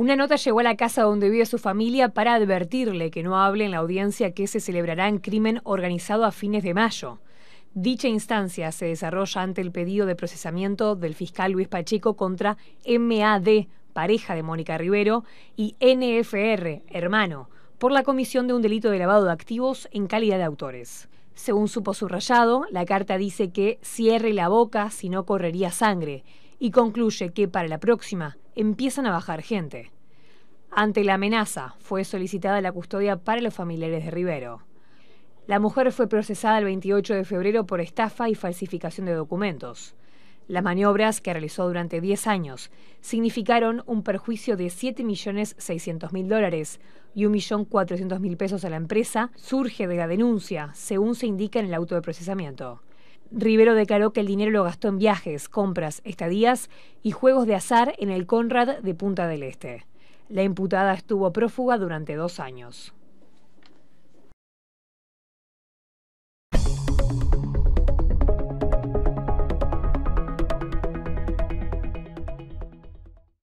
Una nota llegó a la casa donde vive su familia para advertirle que no hable en la audiencia que se celebrará en crimen organizado a fines de mayo. Dicha instancia se desarrolla ante el pedido de procesamiento del fiscal Luis Pacheco contra MAD, pareja de Mónica Rivero, y NFR, hermano, por la comisión de un delito de lavado de activos en calidad de autores. Según supo subrayado, la carta dice que cierre la boca si no correría sangre y concluye que para la próxima empiezan a bajar gente. Ante la amenaza, fue solicitada la custodia para los familiares de Rivero. La mujer fue procesada el 28 de febrero por estafa y falsificación de documentos. Las maniobras que realizó durante 10 años significaron un perjuicio de 7.600.000 dólares y 1.400.000 pesos a la empresa, surge de la denuncia, según se indica en el auto de procesamiento. Rivero declaró que el dinero lo gastó en viajes, compras, estadías y juegos de azar en el Conrad de Punta del Este. La imputada estuvo prófuga durante dos años.